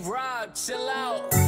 Rob, chill out.